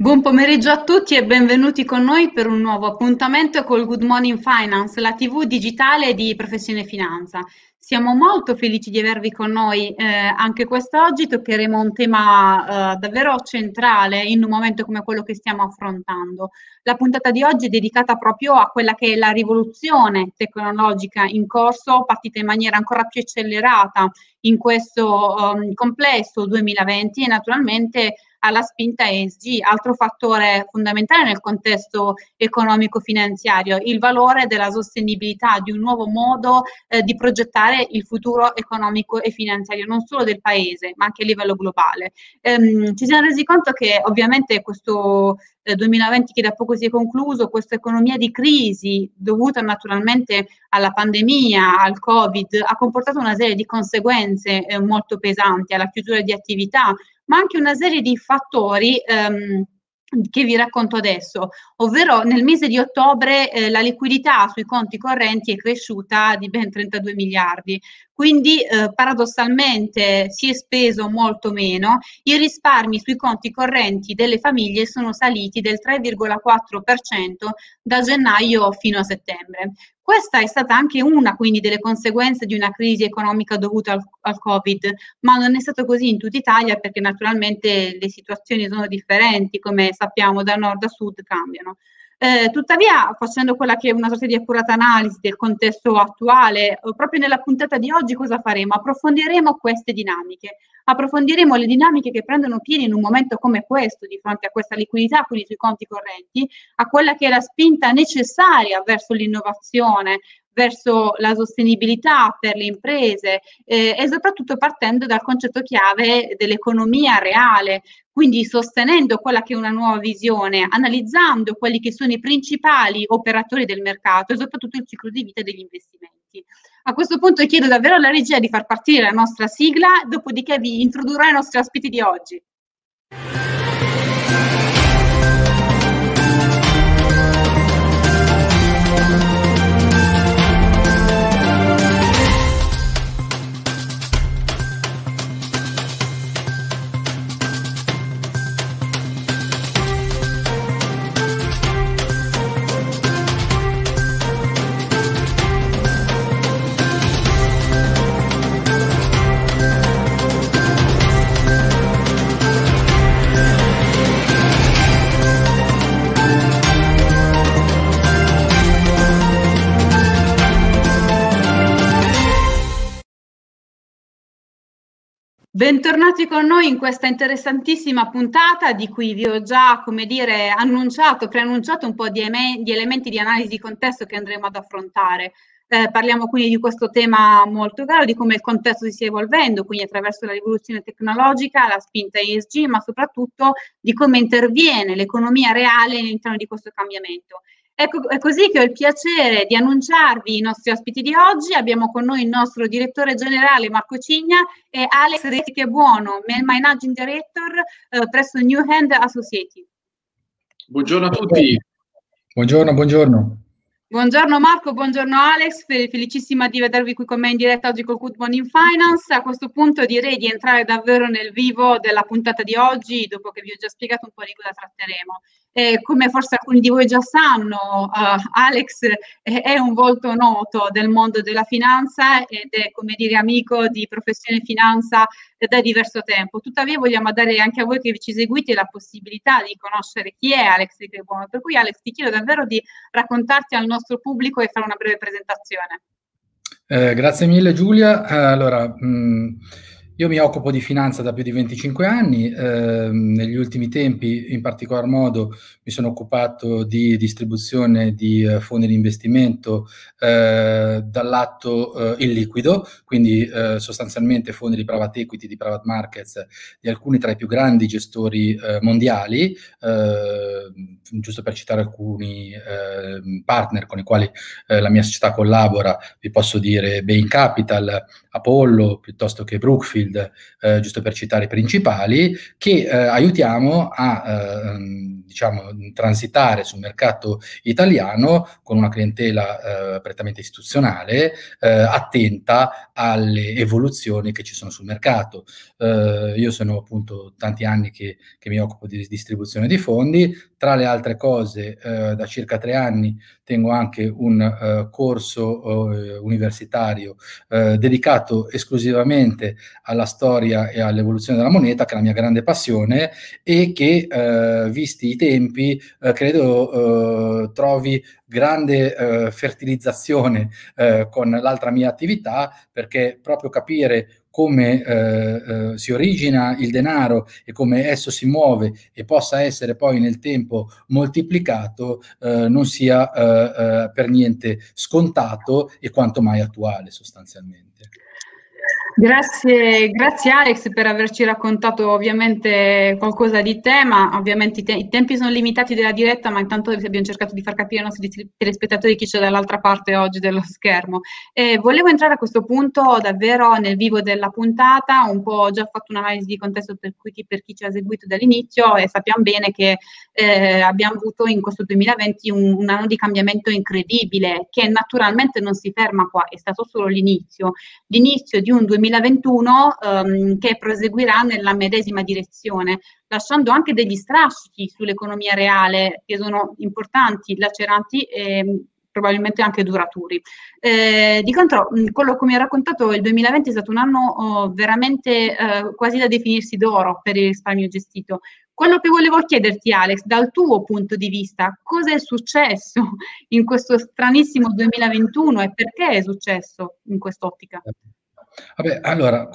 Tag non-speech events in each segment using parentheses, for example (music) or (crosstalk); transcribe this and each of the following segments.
Buon pomeriggio a tutti e benvenuti con noi per un nuovo appuntamento col Good Morning Finance, la TV digitale di Professione Finanza. Siamo molto felici di avervi con noi eh, anche quest'oggi, toccheremo un tema eh, davvero centrale in un momento come quello che stiamo affrontando. La puntata di oggi è dedicata proprio a quella che è la rivoluzione tecnologica in corso, partita in maniera ancora più accelerata in questo um, complesso 2020 e naturalmente alla spinta ESG, altro fattore fondamentale nel contesto economico-finanziario, il valore della sostenibilità di un nuovo modo eh, di progettare il futuro economico e finanziario, non solo del paese, ma anche a livello globale. Ehm, ci siamo resi conto che ovviamente questo 2020 che da poco si è concluso, questa economia di crisi dovuta naturalmente alla pandemia, al Covid, ha comportato una serie di conseguenze eh, molto pesanti, alla chiusura di attività, ma anche una serie di fattori ehm, che vi racconto adesso, ovvero nel mese di ottobre eh, la liquidità sui conti correnti è cresciuta di ben 32 miliardi, quindi eh, paradossalmente si è speso molto meno, i risparmi sui conti correnti delle famiglie sono saliti del 3,4% da gennaio fino a settembre. Questa è stata anche una quindi delle conseguenze di una crisi economica dovuta al, al, Covid, ma non è stato così in tutta Italia perché naturalmente le situazioni sono differenti, come sappiamo da nord a sud cambiano. Eh, tuttavia, facendo quella che è una sorta di accurata analisi del contesto attuale, eh, proprio nella puntata di oggi cosa faremo? Approfondiremo queste dinamiche, approfondiremo le dinamiche che prendono piede in un momento come questo, di fronte a questa liquidità, quindi sui conti correnti, a quella che è la spinta necessaria verso l'innovazione, verso la sostenibilità per le imprese eh, e soprattutto partendo dal concetto chiave dell'economia reale, quindi sostenendo quella che è una nuova visione, analizzando quelli che sono i principali operatori del mercato e soprattutto il ciclo di vita degli investimenti. A questo punto chiedo davvero alla regia di far partire la nostra sigla, dopodiché vi introdurrò i nostri ospiti di oggi. Bentornati con noi in questa interessantissima puntata di cui vi ho già, come dire, annunciato, preannunciato un po' di, di elementi di analisi di contesto che andremo ad affrontare. Eh, parliamo quindi di questo tema molto caro, di come il contesto si stia evolvendo, quindi attraverso la rivoluzione tecnologica, la spinta ESG, ma soprattutto di come interviene l'economia reale all'interno di questo cambiamento. Ecco, è così che ho il piacere di annunciarvi i nostri ospiti di oggi. Abbiamo con noi il nostro direttore generale Marco Cigna e Alex Rettiche Buono, Managing Director eh, presso New Hand Associates. Buongiorno a tutti. Buongiorno, buongiorno. Buongiorno Marco, buongiorno Alex, felicissima di vedervi qui con me in diretta oggi col Good Morning Finance. A questo punto direi di entrare davvero nel vivo della puntata di oggi, dopo che vi ho già spiegato un po' di cosa tratteremo. Eh, come forse alcuni di voi già sanno, uh, Alex è un volto noto del mondo della finanza ed è, come dire, amico di professione finanza da diverso tempo. Tuttavia vogliamo dare anche a voi che ci seguite la possibilità di conoscere chi è Alex Di Crebuono. Per cui Alex ti chiedo davvero di raccontarti al nostro pubblico e fare una breve presentazione. Eh, grazie mille Giulia. Allora, mh, mm, io mi occupo di finanza da più di 25 anni, eh, negli ultimi tempi in particolar modo mi sono occupato di distribuzione di uh, fondi di investimento eh, dal lato eh, illiquido, quindi eh, sostanzialmente fondi di private equity, di private markets di alcuni tra i più grandi gestori eh, mondiali, giusto per citare alcuni partner con i quali la mia società collabora, vi posso dire Bain Capital, Apollo, piuttosto che Brookfield, yield, eh, giusto per citare i principali, che eh, aiutiamo a ehm, diciamo, transitare sul mercato italiano con una clientela eh, prettamente istituzionale, eh, attenta alle evoluzioni che ci sono sul mercato. Eh, io sono appunto tanti anni che, che, mi occupo di distribuzione di fondi, tra le altre cose eh, da circa tre anni tengo anche un corso universitario dedicato esclusivamente alla storia e all'evoluzione della moneta, che è la mia grande passione, e che, visti i tempi, credo trovi grande fertilizzazione con l'altra mia attività, perché proprio capire come eh, eh, si origina il denaro e come esso si muove e possa essere poi nel tempo moltiplicato eh, non sia eh, eh, per niente scontato e quanto mai attuale sostanzialmente. Grazie, grazie, Alex per averci raccontato ovviamente qualcosa di te, ma ovviamente i, te- i, tempi sono limitati della diretta, ma intanto abbiamo cercato di far capire ai nostri telespettatori chi c'è dall'altra parte oggi dello schermo. E volevo entrare a questo punto davvero nel vivo della puntata, un po' ho già fatto un'analisi di contesto per, cui, per chi ci ha seguito dall'inizio e sappiamo bene che eh, abbiamo avuto in questo 2020 un, un anno di cambiamento incredibile che naturalmente non si ferma qua, è stato solo l'inizio, l'inizio di un 2020 2021 ehm, che proseguirà nella medesima direzione, lasciando anche degli strascichi sull'economia reale che sono importanti, laceranti e probabilmente anche duraturi. Eh, di contro, quello che mi ha raccontato il 2020 è stato un anno oh, veramente eh, quasi da definirsi d'oro per il risparmio gestito. Quello che volevo chiederti, Alex, dal tuo punto di vista, cosa è successo in questo stranissimo 2021 e perché è successo in quest'ottica? Vabbè, allora,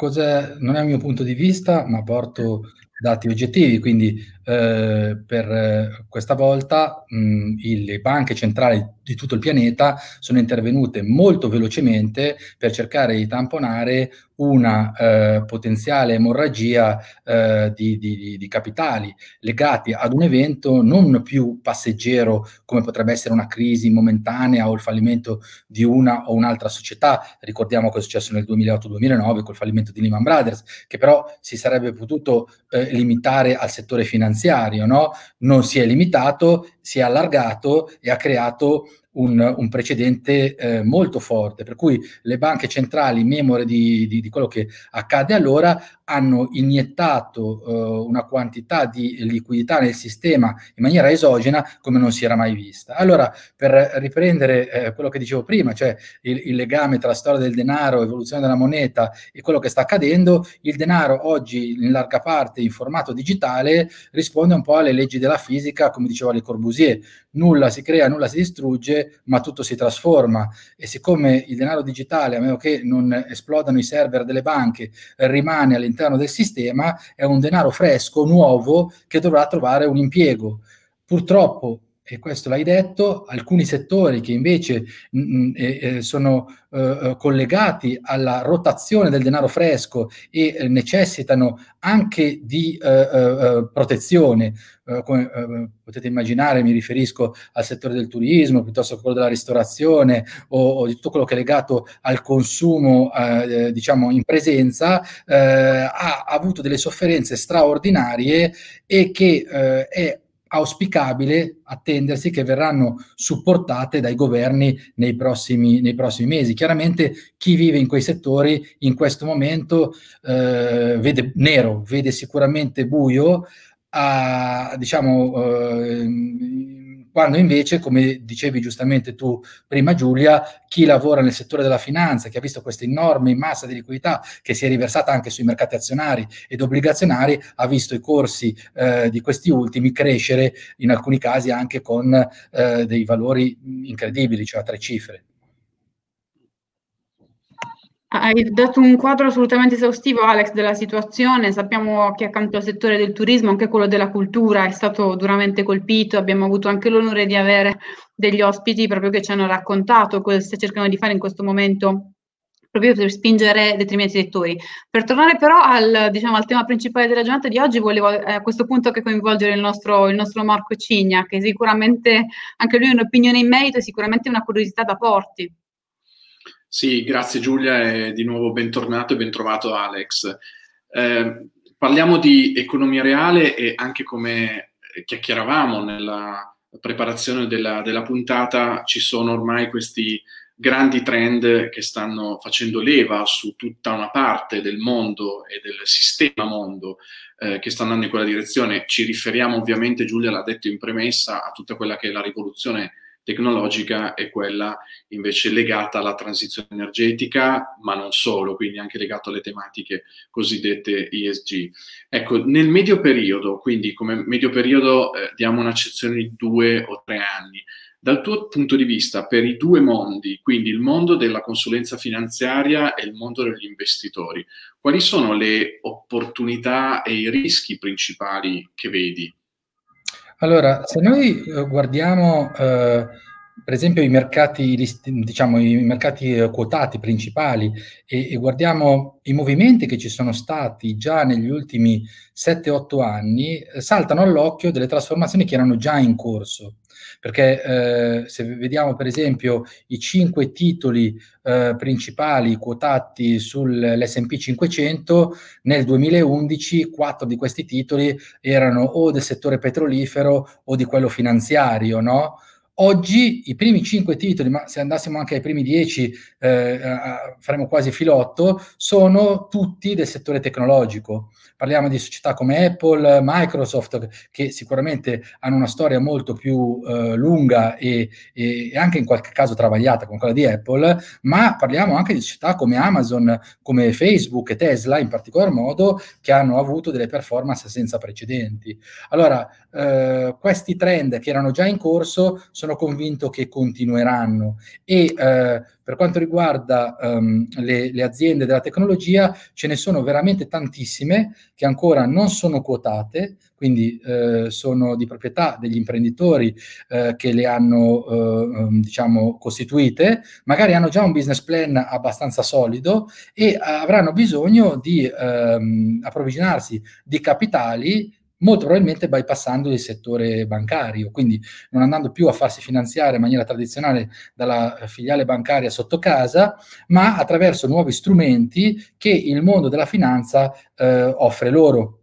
non è il mio punto di vista, ma porto dati oggettivi, quindi eh, per eh, questa volta mh, il, le banche centrali di tutto il pianeta sono intervenute molto velocemente per cercare di tamponare una eh, potenziale emorragia eh, di, di, di, capitali legati ad un evento non più passeggero come potrebbe essere una crisi momentanea o il fallimento di una o un'altra società. Ricordiamo cosa è successo nel 2008-2009 col fallimento di Lehman Brothers, che però si sarebbe potuto eh, limitare al settore finanziario, no? non si è limitato, si è allargato e ha creato un, un precedente eh, molto forte, per cui le banche centrali, memore di, di, di quello che accade allora, hanno iniettato uh, una quantità di liquidità nel sistema in maniera esogena come non si era mai vista. Allora, per riprendere eh, quello che dicevo prima, cioè il, il, legame tra storia del denaro, evoluzione della moneta e quello che sta accadendo, il denaro oggi in larga parte in formato digitale risponde un po' alle leggi della fisica, come diceva Le Corbusier, nulla si crea, nulla si distrugge, ma tutto si trasforma e siccome il denaro digitale, a meno che non esplodano i server delle banche, rimane all'interno del sistema è un denaro fresco, nuovo, che dovrà trovare un impiego. Purtroppo e questo l'hai detto, alcuni settori che invece mh, mm, mm, eh, sono eh, eh, collegati alla rotazione del denaro fresco e eh, necessitano anche di eh, eh, protezione, come potete immaginare mi riferisco al settore del turismo piuttosto che quello della ristorazione o, o, di tutto quello che è legato al consumo diciamo in presenza, ha avuto delle sofferenze straordinarie e che è auspicabile attendersi che verranno supportate dai governi nei prossimi, nei prossimi mesi. Chiaramente chi vive in quei settori in questo momento eh, vede nero, vede sicuramente buio, a, diciamo, eh, quando invece, come dicevi giustamente tu prima Giulia, chi lavora nel settore della finanza, che ha visto questa enorme massa di liquidità che si è riversata anche sui mercati azionari ed obbligazionari, ha visto i corsi eh, di questi ultimi crescere in alcuni casi anche con eh, dei valori incredibili, cioè a tre cifre. Hai dato un quadro assolutamente esaustivo, Alex, della situazione. Sappiamo che accanto al settore del turismo, anche quello della cultura è stato duramente colpito. Abbiamo avuto anche l'onore di avere degli ospiti proprio che ci hanno raccontato cosa si cercano di fare in questo momento proprio per spingere determinati settori. Per tornare però al, diciamo, al tema principale della giornata di oggi, volevo eh, a questo punto anche coinvolgere il nostro, il nostro Marco Cigna, che sicuramente anche lui ha un'opinione in merito e sicuramente una curiosità da porti. Sì, grazie Giulia e di nuovo bentornato e bentrovato Alex. Eh, parliamo di economia reale e anche come chiacchieravamo nella preparazione della, della puntata, ci sono ormai questi grandi trend che stanno facendo leva su tutta una parte del mondo e del sistema mondo eh, che sta andando in quella direzione. Ci riferiamo ovviamente, Giulia l'ha detto in premessa, a tutta quella che è la rivoluzione tecnologica e quella invece legata alla transizione energetica, ma non solo, quindi anche legato alle tematiche cosiddette ESG. Ecco, nel medio periodo, quindi come medio periodo eh, diamo un'accezione di due o tre anni, dal tuo punto di vista, per i due mondi, quindi il mondo della consulenza finanziaria e il mondo degli investitori, quali sono le opportunità e i rischi principali che vedi? Allora, se noi eh, guardiamo eh, per esempio i mercati, diciamo, i mercati eh, quotati principali e, e, guardiamo i movimenti che ci sono stati già negli ultimi 7-8 anni, eh, saltano all'occhio delle trasformazioni che erano già in corso perché eh, se vediamo per esempio i cinque titoli eh, principali quotati sull'S&P 500, nel 2011 quattro di questi titoli erano o del settore petrolifero o di quello finanziario, no? Oggi i primi cinque titoli, ma se andassimo anche ai primi dieci, eh, faremo quasi filotto, sono tutti del settore tecnologico. Parliamo di società come Apple, Microsoft, che sicuramente hanno una storia molto più eh, lunga e, e, anche in qualche caso travagliata come quella di Apple, ma parliamo anche di società come Amazon, come Facebook e Tesla in particolar modo, che hanno avuto delle performance senza precedenti. Allora, eh, questi trend che erano già in corso sono convinto che continueranno. E eh, per quanto riguarda um, le, le, aziende della tecnologia ce ne sono veramente tantissime che ancora non sono quotate, quindi eh, sono di proprietà degli imprenditori eh, che le hanno eh, diciamo costituite, magari hanno già un business plan abbastanza solido e avranno bisogno di ehm, approvvigionarsi di capitali molto probabilmente bypassando il settore bancario, quindi non andando più a farsi finanziare in maniera tradizionale dalla filiale bancaria sotto casa, ma attraverso nuovi strumenti che il mondo della finanza eh, offre loro.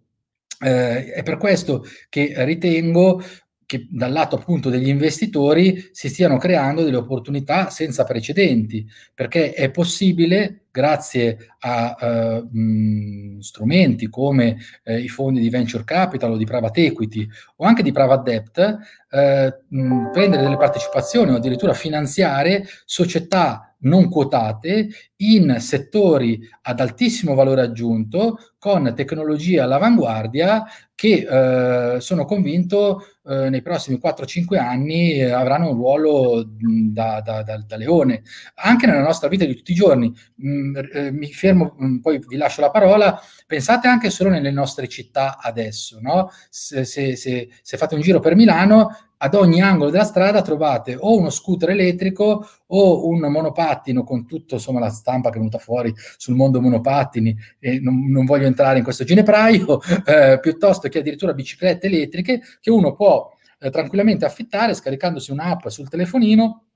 Eh, è per questo che ritengo che dal lato appunto degli investitori si stiano creando delle opportunità senza precedenti, perché è possibile, grazie a uh, mh, strumenti come uh, i fondi di venture capital o di private equity o anche di private debt, uh, mh, prendere delle partecipazioni o addirittura finanziare società non quotate in settori ad altissimo valore aggiunto con tecnologie all'avanguardia che eh, sono convinto eh, nei prossimi 4-5 anni eh, avranno un ruolo da, da, da, da, leone. Anche nella nostra vita di tutti i giorni, mh, mi fermo, mm, poi vi lascio la parola, pensate anche solo nelle nostre città adesso, no? se, se, se, se fate un giro per Milano, ad ogni angolo della strada trovate o uno scooter elettrico o un monopattino con insomma la stampa che è venuta fuori sul mondo monopattini e non, non voglio entrare in questo ginepraio (laughs) eh, piuttosto che addirittura biciclette elettriche che uno può eh, tranquillamente affittare scaricandosi un'app sul telefonino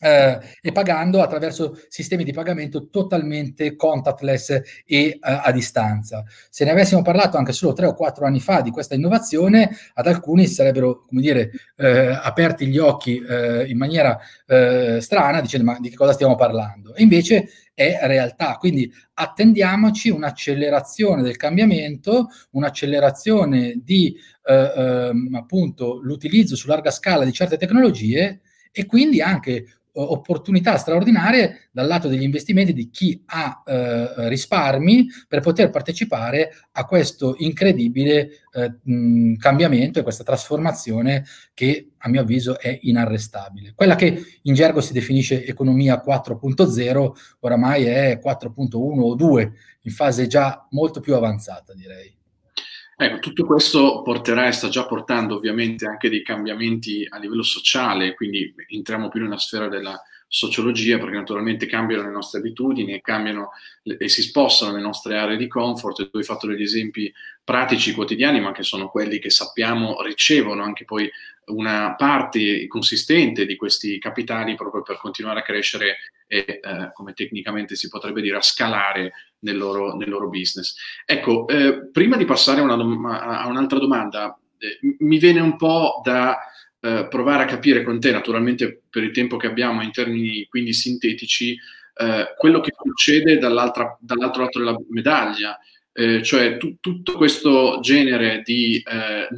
eh, e pagando attraverso sistemi di pagamento totalmente contactless e eh, a distanza. Se ne avessimo parlato anche solo tre o quattro anni fa di questa innovazione, ad alcuni sarebbero, come dire, eh, aperti gli occhi eh, in maniera eh, strana, dicendo ma di che cosa stiamo parlando? E invece è realtà, quindi attendiamoci un'accelerazione del cambiamento, un'accelerazione di eh, ehm, appunto l'utilizzo su larga scala di certe tecnologie e quindi anche opportunità straordinarie dal lato degli investimenti di chi ha eh, risparmi per poter partecipare a questo incredibile eh, mh, cambiamento e questa trasformazione che a mio avviso è inarrestabile. Quella che in gergo si definisce economia 4.0 oramai è 4.1 o 2 in fase già molto più avanzata direi. Ecco, tutto questo porterà e sta già portando ovviamente anche dei cambiamenti a livello sociale, quindi entriamo più nella sfera della sociologia, perché naturalmente cambiano le nostre abitudini cambiano e si spostano le nostre aree di comfort. Tu hai fatto degli esempi pratici quotidiani, ma che sono quelli che sappiamo ricevono anche poi una parte consistente di questi capitali proprio per continuare a crescere e, eh, come tecnicamente si potrebbe dire, a scalare nel loro, nel loro business. Ecco, eh, prima di passare una, a un'altra domanda, eh, mi viene un po' da eh, provare a capire con te, naturalmente per il tempo che abbiamo in termini quindi sintetici, eh, quello che succede dall'altro lato della medaglia. Eh, cioè tu, tutto questo genere di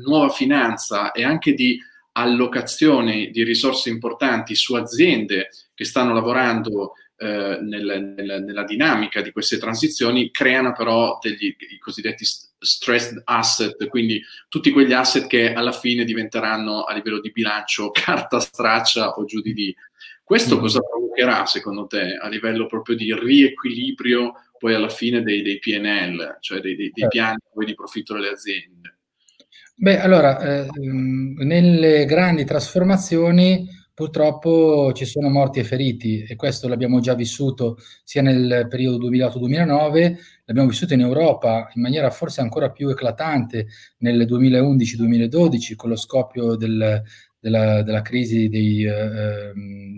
nuova finanza e anche di allocazione di risorse importanti su aziende che stanno lavorando eh, nel, nel, nella dinamica di queste transizioni, creano però degli i cosiddetti stressed asset, quindi tutti quegli asset che alla fine diventeranno a livello di bilancio (laughs) carta straccia o giù di lì. Questo mm. cosa provocherà secondo te a livello proprio di riequilibrio poi alla fine dei, dei PNL, cioè dei, dei, dei certo. piani di profitto delle aziende? Beh, allora, eh, nelle grandi trasformazioni purtroppo ci sono morti e feriti e questo l'abbiamo già vissuto sia nel periodo 2008-2009, l'abbiamo vissuto in Europa in maniera forse ancora più eclatante nel 2011-2012 con lo scoppio del, della, della, crisi dei eh,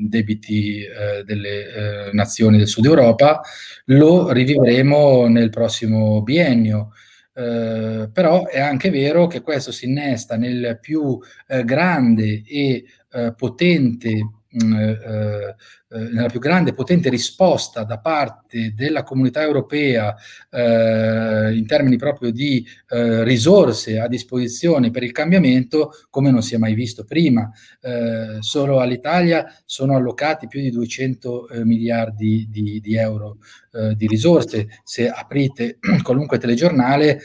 debiti eh, delle eh, nazioni del Sud Europa, lo rivivremo nel prossimo biennio. Eh, però è anche vero che questo si innesta nel più eh, grande e eh, potente Mm, eh, eh, nella più grande potente risposta da parte della comunità europea eh, in termini proprio di eh, risorse a disposizione per il cambiamento come non si è mai visto prima. Eh, solo all'Italia sono allocati più di 200 eh, miliardi di, di euro di risorse. Se aprite (clears throat) qualunque telegiornale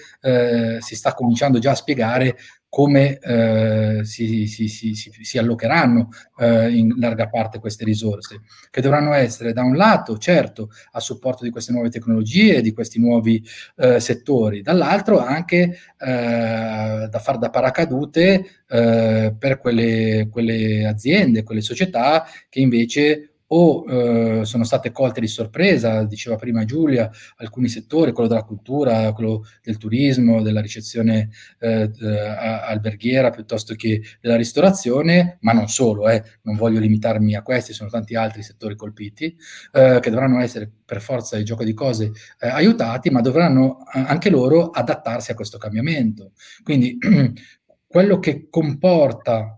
si sta cominciando già a spiegare come eh, si, si, si, si, allocheranno eh, in larga parte queste risorse, che dovranno essere da un lato, certo, a supporto di queste nuove tecnologie, di questi nuovi eh, settori, dall'altro anche eh, da far da paracadute eh, per quelle, quelle aziende, quelle società che invece o eh, sono state colte di sorpresa, diceva prima Giulia, alcuni settori, quello della cultura, quello del turismo, della ricezione eh, alberghiera piuttosto che della ristorazione, ma non solo, eh, non voglio limitarmi a questi, sono tanti altri settori colpiti, eh, che dovranno essere per forza di gioco di cose eh, aiutati, ma dovranno anche loro adattarsi a questo cambiamento. Quindi (clears throat) quello che comporta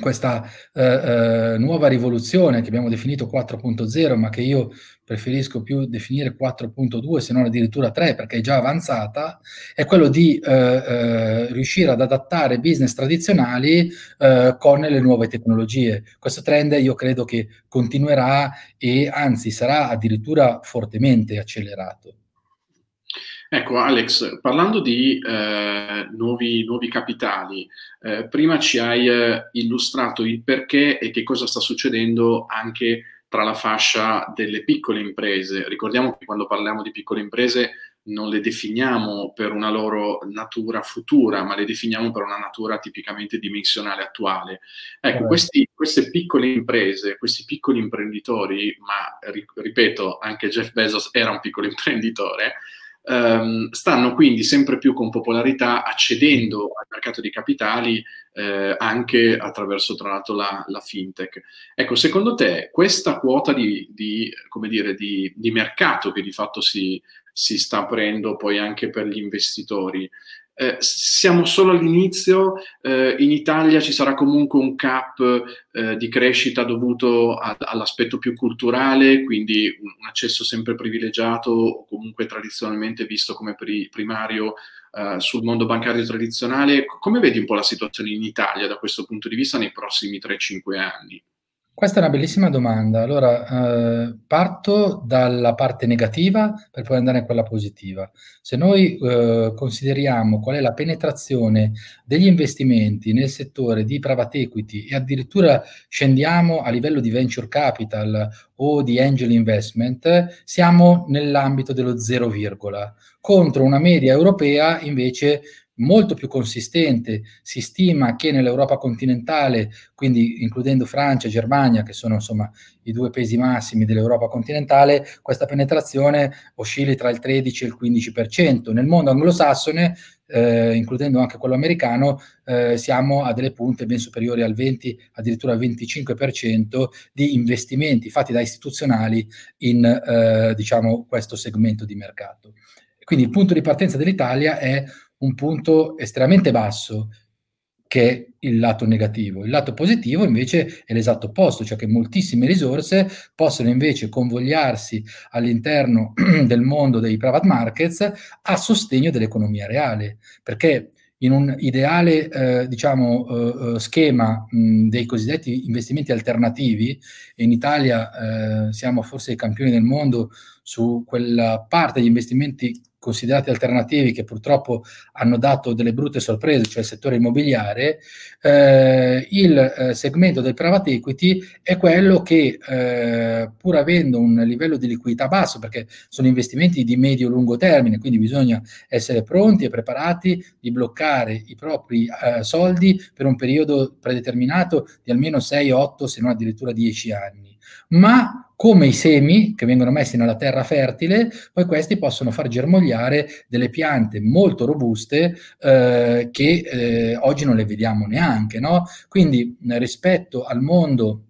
questa eh, eh, nuova rivoluzione che abbiamo definito 4.0, ma che io preferisco più definire 4.2, se non addirittura 3, perché è già avanzata, è quello di eh, eh, riuscire ad adattare business tradizionali eh, con le nuove tecnologie. Questo trend io credo che continuerà e anzi sarà addirittura fortemente accelerato. Ecco Alex, parlando di eh, nuovi, nuovi, capitali, eh, prima ci hai eh, illustrato il perché e che cosa sta succedendo anche tra la fascia delle piccole imprese. Ricordiamo che quando parliamo di piccole imprese non le definiamo per una loro natura futura, ma le definiamo per una natura tipicamente dimensionale attuale. Ecco, questi, queste piccole imprese, questi piccoli imprenditori, ma ripeto, anche Jeff Bezos era un piccolo (laughs) imprenditore, ehm, stanno quindi sempre più con popolarità accedendo al mercato di capitali eh, anche attraverso tra l'altro la, la, fintech. Ecco, secondo te questa quota di, di, dire, di, di mercato che di fatto si, si sta aprendo poi anche per gli investitori, eh, siamo solo all'inizio, eh, in Italia ci sarà comunque un cap eh, di crescita dovuto all'aspetto più culturale, quindi un, un, accesso sempre privilegiato o comunque tradizionalmente visto come pri, primario eh, sul mondo bancario tradizionale. Come vedi un po' la situazione in Italia da questo punto di vista nei prossimi 3-5 anni? Questa è una bellissima domanda. Allora, eh, parto dalla parte negativa per poi andare a quella positiva. Se noi eh, consideriamo qual è la penetrazione degli investimenti nel settore di private equity e addirittura scendiamo a livello di venture capital o di angel investment, siamo nell'ambito dello 0, contro una media europea invece molto più consistente. Si stima che nell'Europa continentale, quindi includendo Francia e Germania, che sono insomma i due pesi massimi dell'Europa continentale, questa penetrazione oscilli tra il 13 e il 15%. Nel mondo anglosassone eh, includendo anche quello americano, eh, siamo a delle punte ben superiori al 20, addirittura al 25% di investimenti fatti da istituzionali in eh, diciamo, questo segmento di mercato. Quindi il punto di partenza dell'Italia è un punto estremamente basso che è il lato negativo. Il lato positivo invece è l'esatto opposto, cioè che moltissime risorse possono invece convogliarsi all'interno (clears throat) del mondo dei private markets a sostegno dell'economia reale, perché in un ideale eh, diciamo, eh, eh schema mh, dei cosiddetti investimenti alternativi, e in Italia eh, siamo forse i campioni del mondo su quella parte di investimenti considerati alternativi che purtroppo hanno dato delle brutte sorprese, cioè il settore immobiliare, eh, il eh, segmento del private equity è quello che eh, pur avendo un livello di liquidità basso, perché sono investimenti di medio-lungo termine, quindi bisogna essere pronti e preparati di bloccare i propri eh, soldi per un periodo predeterminato di almeno 6, 8, se non addirittura 10 anni ma come i semi che vengono messi nella terra fertile, poi questi possono far germogliare delle piante molto robuste eh, che eh, oggi non le vediamo neanche. No? Quindi rispetto al mondo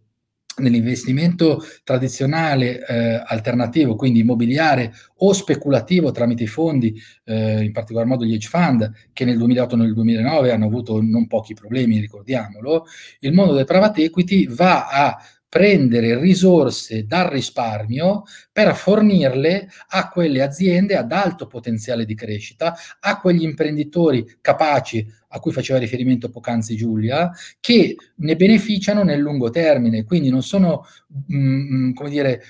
nell'investimento tradizionale eh, alternativo, quindi immobiliare o speculativo tramite i fondi, eh, in particolar modo gli hedge fund, che nel 2008 e nel 2009 hanno avuto non pochi problemi, ricordiamolo, il mondo del private equity va a prendere risorse dal risparmio per fornirle a quelle aziende ad alto potenziale di crescita, a quegli imprenditori capaci a cui faceva riferimento poc'anzi Giulia, che ne beneficiano nel lungo termine, quindi non sono mh, mm, mm, come dire,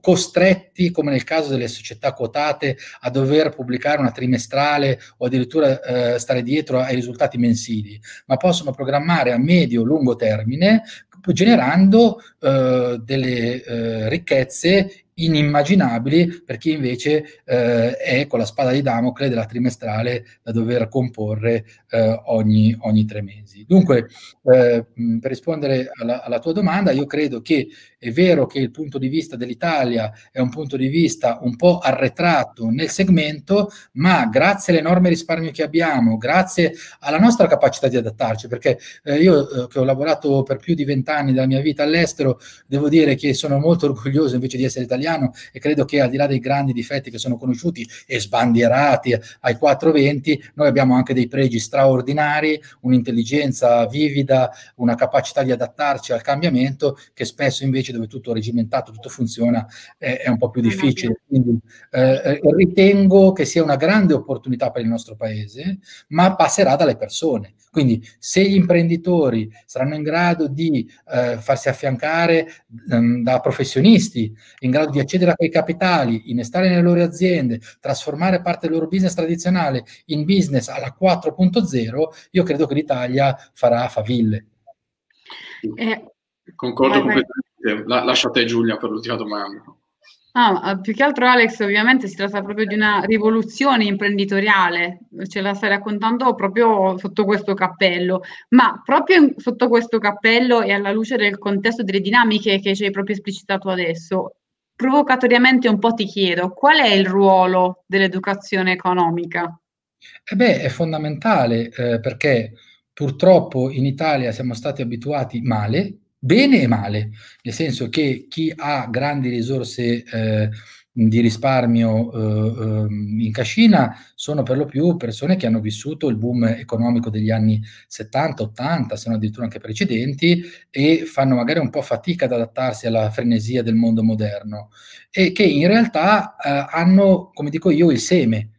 costretti, come nel caso delle società quotate, a dover pubblicare una trimestrale o addirittura eh, stare dietro ai risultati mensili, ma possono programmare a medio-lungo termine generando eh, delle eh, ricchezze inimmaginabili per chi invece eh, è con la spada di Damocle della trimestrale da dover comporre eh, ogni, ogni, tre mesi. Dunque, eh, per rispondere alla, alla, tua domanda, io credo che è vero che il punto di vista dell'Italia è un punto di vista un po' arretrato nel segmento, ma grazie all'enorme risparmio che abbiamo, grazie alla nostra capacità di adattarci, perché eh, io eh, che ho lavorato per più di vent'anni della mia vita all'estero, devo dire che sono molto orgoglioso invece di essere italiano italiano e credo che al di là dei grandi difetti che sono conosciuti e sbandierati ai 420, noi abbiamo anche dei pregi straordinari, un'intelligenza vivida, una capacità di adattarci al cambiamento che spesso invece dove tutto è regimentato, tutto funziona, è, è un po' più difficile. Quindi eh, ritengo che sia una grande opportunità per il nostro paese, ma passerà dalle persone. Quindi se gli imprenditori saranno in grado di eh, farsi affiancare um, da professionisti, in grado di accedere a quei capitali, innestare nelle loro aziende, trasformare parte del loro business tradizionale in business alla 4.0, io credo che l'Italia farà faville. Eh, Concordo completamente. La, lascio a te Giulia per l'ultima domanda. Ah, più che altro Alex, ovviamente si tratta proprio di una rivoluzione imprenditoriale, ce la stai raccontando proprio sotto questo cappello, ma proprio sotto questo cappello e alla luce del contesto delle dinamiche che ci hai proprio esplicitato adesso, provocatoriamente un po' ti chiedo, qual è il ruolo dell'educazione economica? Eh beh, è fondamentale eh, perché purtroppo in Italia siamo stati abituati male bene e male, nel senso che chi ha grandi risorse eh, di risparmio eh, ehm, in cascina sono per lo più persone che hanno vissuto il boom economico degli anni 70, 80, se non addirittura anche precedenti e fanno magari un po' fatica ad adattarsi alla frenesia del mondo moderno e che in realtà eh, hanno, come dico io, il seme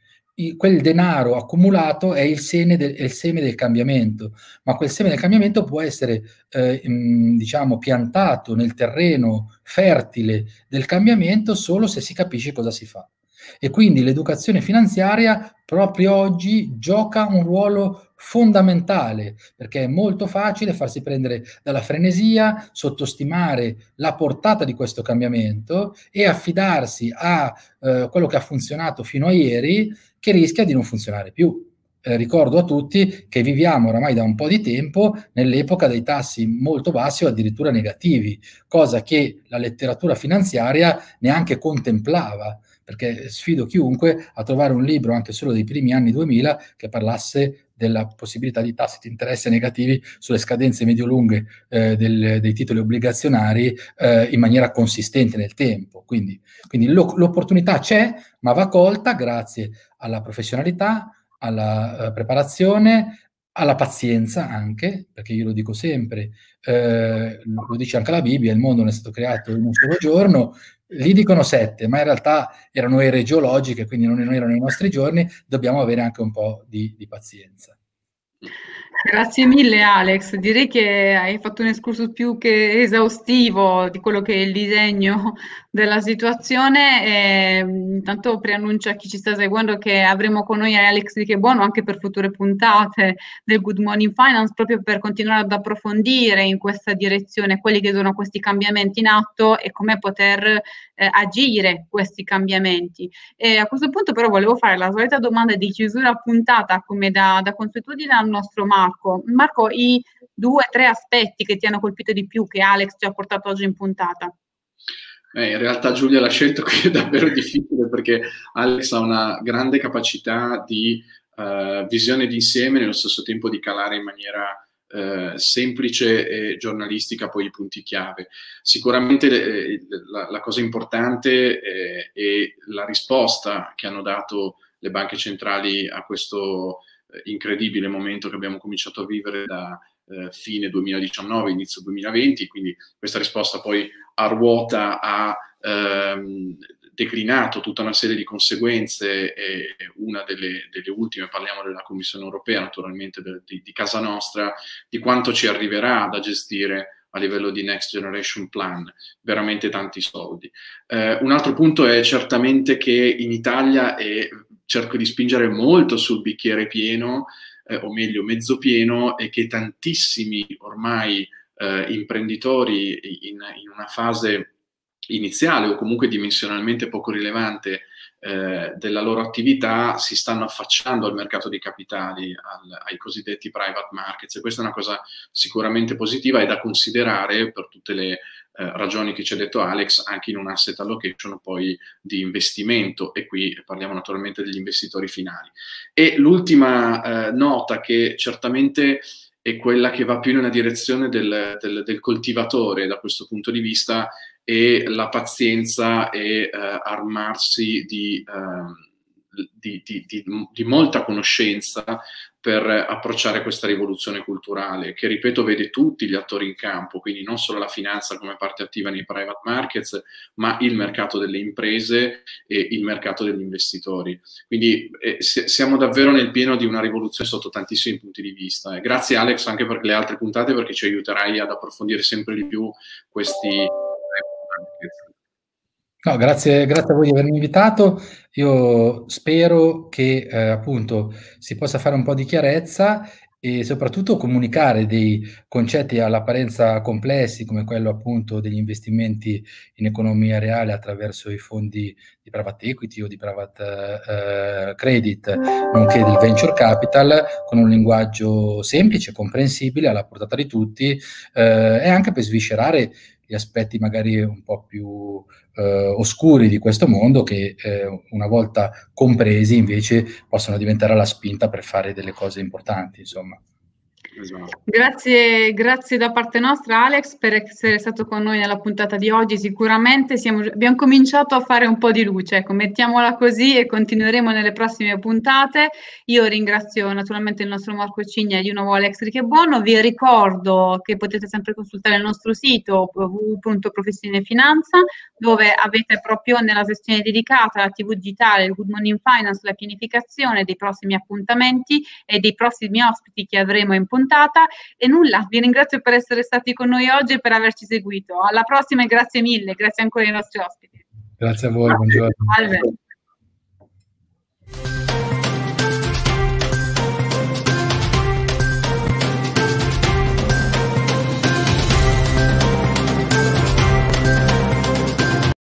quel denaro accumulato è il, de, è il, seme del cambiamento, ma quel seme del cambiamento può essere, eh, diciamo, piantato nel terreno fertile del cambiamento solo se si capisce cosa si fa. E quindi l'educazione finanziaria proprio oggi gioca un ruolo fondamentale perché è molto facile farsi prendere dalla frenesia, sottostimare la portata di questo cambiamento e affidarsi a eh, quello che ha funzionato fino a ieri che rischia di non funzionare più. eh, ricordo a tutti che viviamo oramai da un po' di tempo nell'epoca dei tassi molto bassi o addirittura negativi, cosa che la letteratura finanziaria neanche contemplava perché sfido chiunque a trovare un libro anche solo dei primi anni 2000 che parlasse della possibilità di tassi di interesse negativi sulle scadenze medio-lunghe eh, del, dei titoli obbligazionari eh, in maniera consistente nel tempo. Quindi, quindi lo, l'opportunità c'è, ma va colta grazie alla professionalità, alla uh, preparazione, alla pazienza anche, perché io lo dico sempre, eh, lo dice anche la Bibbia, il mondo non è stato creato in un solo giorno, lì dicono sette, ma in realtà erano ere geologiche, quindi non erano i nostri giorni, dobbiamo avere anche un po' di, di pazienza. Grazie mille Alex, direi che hai fatto un escursus più che esaustivo di quello che è il disegno della situazione e intanto preannuncio a chi ci sta seguendo che avremo con noi Alex Di Che Buono anche per future puntate del Good Morning Finance proprio per continuare ad approfondire in questa direzione quelli che sono questi cambiamenti in atto e come poter eh, agire questi cambiamenti. E a questo punto però volevo fare la solita domanda di chiusura puntata come da, da consuetudine al nostro Marco. Marco, i due o tre aspetti che ti hanno colpito di più che Alex ci ha portato oggi in puntata? Eh, in realtà Giulia l'ha scelto (laughs) qui è davvero difficile perché Alex ha una grande capacità di uh, visione d'insieme nello stesso tempo di calare in maniera eh, semplice e giornalistica poi i punti chiave. Sicuramente eh, la, la, cosa importante eh, è la risposta che hanno dato le banche centrali a questo incredibile momento che abbiamo cominciato a vivere da eh, fine 2019, inizio 2020, quindi questa risposta poi a ruota ha ehm, declinato tutta una serie di conseguenze e una delle, delle ultime, parliamo della Commissione europea naturalmente de, di, di, casa nostra, di quanto ci arriverà da gestire a livello di Next Generation Plan, veramente tanti soldi. Eh, un altro punto è certamente che in Italia, e cerco di spingere molto sul bicchiere pieno, eh, o meglio mezzo pieno, è che tantissimi ormai eh, imprenditori in, in una fase iniziale o comunque dimensionalmente poco rilevante eh, della loro attività si stanno affacciando al mercato dei capitali, al, ai cosiddetti private markets. E questa è una cosa sicuramente positiva e da considerare per tutte le eh, ragioni che ci ha detto Alex anche in un asset allocation poi di investimento e qui parliamo naturalmente degli investitori finali. E l'ultima eh, nota che certamente è quella che va più una direzione del, del, del coltivatore da questo punto di vista e la pazienza e eh, armarsi di, eh, di, di, di, molta conoscenza per approcciare questa rivoluzione culturale, che ripeto vede tutti gli attori in campo, quindi non solo la finanza come parte attiva nei private markets, ma il mercato delle imprese e il mercato degli investitori. Quindi eh, siamo davvero nel pieno di una rivoluzione sotto tantissimi punti di vista. Eh, grazie Alex anche per le altre puntate perché ci aiuterai ad approfondire sempre di più questi No, grazie, grazie, a voi di avermi invitato. Io spero che eh, appunto si possa fare un po' di chiarezza e soprattutto comunicare dei concetti all'apparenza complessi come quello appunto degli investimenti in economia reale attraverso i fondi di private equity o di private eh, credit, nonché del venture capital con un linguaggio semplice, comprensibile, alla portata di tutti eh, e anche per sviscerare gli aspetti magari un po' più eh, oscuri di questo mondo che eh, una volta compresi invece possono diventare la spinta per fare delle cose importanti, insomma. Grazie, grazie da parte nostra Alex per essere stato con noi nella puntata di oggi. Sicuramente siamo, abbiamo cominciato a fare un po' di luce, ecco, mettiamola così e continueremo nelle prossime puntate. Io ringrazio naturalmente il nostro Marco Cigna e di nuovo Alex Richebuono. Vi ricordo che potete sempre consultare il nostro sito www.professione dove avete proprio nella sezione dedicata alla TV digitale, il Good Morning Finance, la pianificazione dei prossimi appuntamenti e dei prossimi ospiti che avremo in puntata puntata e nulla, vi ringrazio per essere stati con noi oggi e per averci seguito. Alla prossima e grazie mille, grazie ancora ai nostri ospiti. Grazie a voi, buongiorno. Salve.